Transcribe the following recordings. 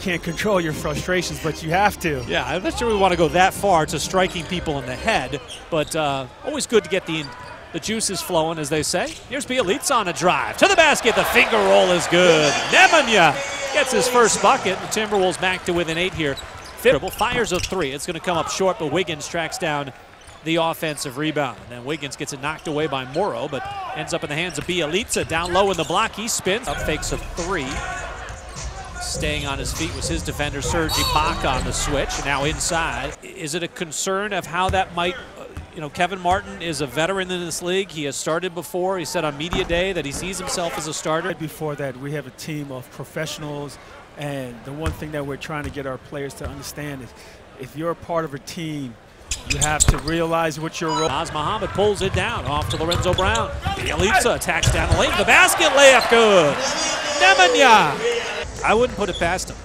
can't control your frustrations, but you have to. Yeah, I'm not sure we want to go that far to striking people in the head, but uh, always good to get the the juices flowing, as they say. Here's Bjelica on a drive to the basket. The finger roll is good. Nemanja gets his first bucket. The Timberwolves back to within eight here. Dribble fires a three. It's going to come up short, but Wiggins tracks down the offensive rebound. And then Wiggins gets it knocked away by Morrow, but ends up in the hands of Bjelica. Down low in the block, he spins. Up fakes a three. Staying on his feet was his defender, Serge Ibaka on the switch. Now inside. Is it a concern of how that might uh, you know, Kevin Martin is a veteran in this league. He has started before. He said on media day that he sees himself as a starter. Before that, we have a team of professionals, and the one thing that we're trying to get our players to understand is if you're a part of a team, you have to realize what your role. Bazz Muhammad pulls it down off to Lorenzo Brown. Bjelica attacks down the lane. The basket layup good. Nemanja. I wouldn't put it past him.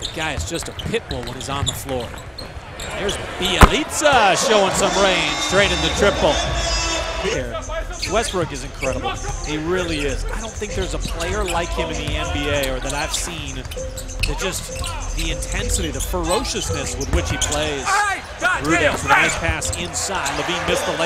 The guy is just a pit bull when he's on the floor. Here's Bjelica showing some range, straight in the triple. Here. Westbrook is incredible. He really is. I don't think there's a player like him in the NBA or that I've seen that just the intensity, the ferociousness with which he plays. With a nice pass inside. LaVine missed the